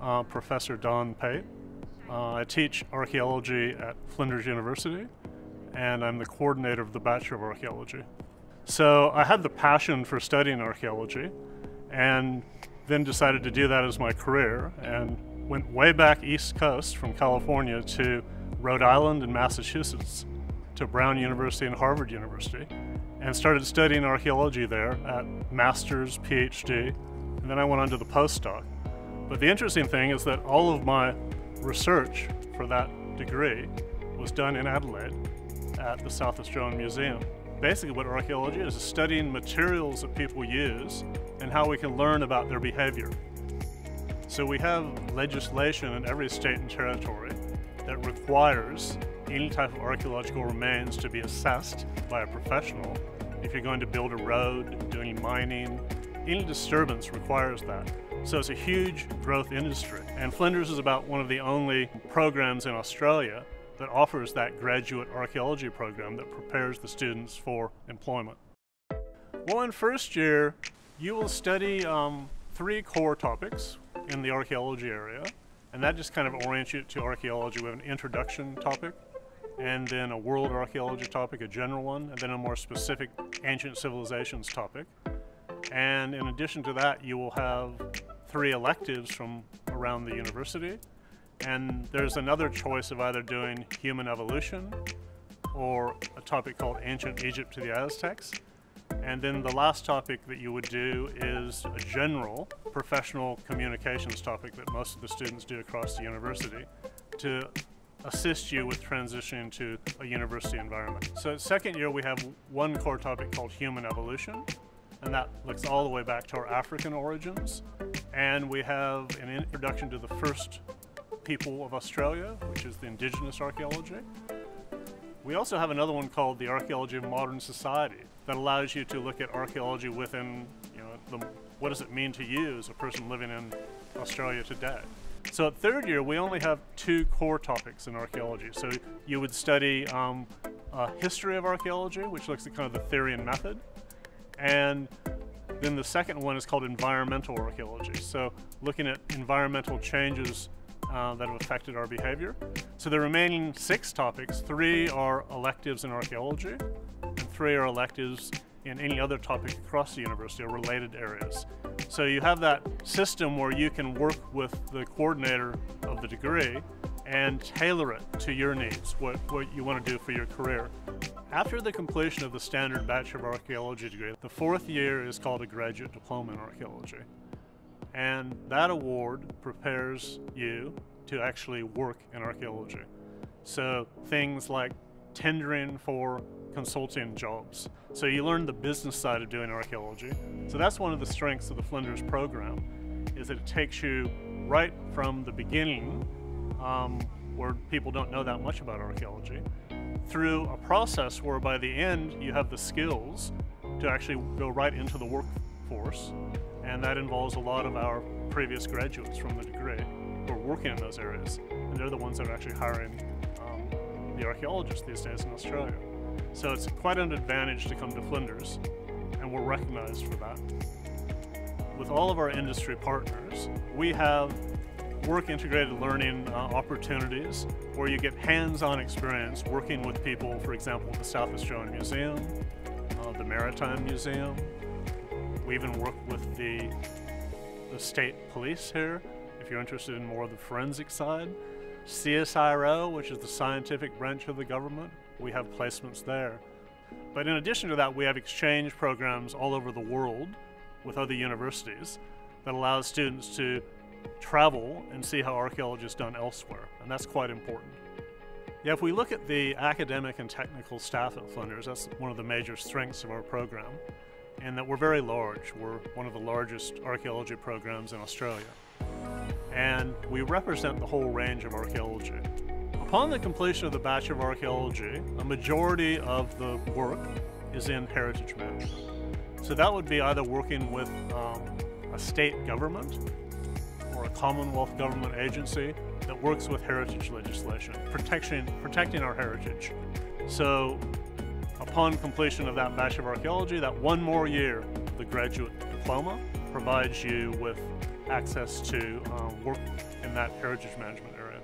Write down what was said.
uh, Professor Don Pate. Uh, I teach archaeology at Flinders University, and I'm the coordinator of the Bachelor of Archaeology. So I had the passion for studying archaeology, and then decided to do that as my career, and went way back east coast from California to Rhode Island and Massachusetts, to Brown University and Harvard University, and started studying archaeology there at master's, PhD, and then I went on to the postdoc. But the interesting thing is that all of my research for that degree was done in Adelaide at the South Australian Museum. Basically what archaeology is, is studying materials that people use and how we can learn about their behavior. So we have legislation in every state and territory that requires any type of archaeological remains to be assessed by a professional. If you're going to build a road, do any mining, any disturbance requires that. So it's a huge growth industry. And Flinders is about one of the only programs in Australia that offers that graduate archaeology program that prepares the students for employment. Well, in first year, you will study um, three core topics in the archaeology area, and that just kind of orients you to archaeology. We have an introduction topic, and then a world archaeology topic, a general one, and then a more specific ancient civilizations topic. And in addition to that, you will have three electives from around the university. And there's another choice of either doing human evolution or a topic called Ancient Egypt to the Aztecs. And then the last topic that you would do is a general professional communications topic that most of the students do across the university to assist you with transitioning to a university environment. So second year we have one core topic called human evolution and that looks all the way back to our African origins. And we have an introduction to the first people of Australia, which is the indigenous archaeology. We also have another one called the Archaeology of Modern Society that allows you to look at archaeology within, you know, the, what does it mean to you as a person living in Australia today. So at third year, we only have two core topics in archaeology. So you would study um, history of archaeology, which looks at kind of the theory and method, and then the second one is called environmental archaeology. So looking at environmental changes uh, that have affected our behavior. So the remaining six topics, three are electives in archaeology, and three are electives in any other topic across the university or related areas. So you have that system where you can work with the coordinator of the degree and tailor it to your needs, what, what you want to do for your career. After the completion of the standard Bachelor of Archaeology degree, the fourth year is called a Graduate Diploma in Archaeology. And that award prepares you to actually work in archaeology. So things like tendering for consulting jobs. So you learn the business side of doing archaeology. So that's one of the strengths of the Flinders program, is that it takes you right from the beginning um, where people don't know that much about archaeology, through a process where by the end you have the skills to actually go right into the workforce. And that involves a lot of our previous graduates from the degree who are working in those areas. And they're the ones that are actually hiring um, the archaeologists these days in Australia. So it's quite an advantage to come to Flinders, and we're recognized for that. With all of our industry partners, we have work integrated learning uh, opportunities where you get hands-on experience working with people, for example, the South Australian Museum, uh, the Maritime Museum. We even work with the, the state police here, if you're interested in more of the forensic side. CSIRO, which is the scientific branch of the government, we have placements there. But in addition to that, we have exchange programs all over the world with other universities that allows students to travel and see how archaeology is done elsewhere, and that's quite important. Yeah, if we look at the academic and technical staff at Flinders, that's one of the major strengths of our program, and that we're very large. We're one of the largest archaeology programs in Australia. And we represent the whole range of archaeology. Upon the completion of the Bachelor of Archaeology, a majority of the work is in heritage management. So that would be either working with um, a state government or a Commonwealth government agency that works with heritage legislation, protection, protecting our heritage. So upon completion of that Bachelor of Archaeology, that one more year, the graduate diploma provides you with access to um, work in that heritage management area.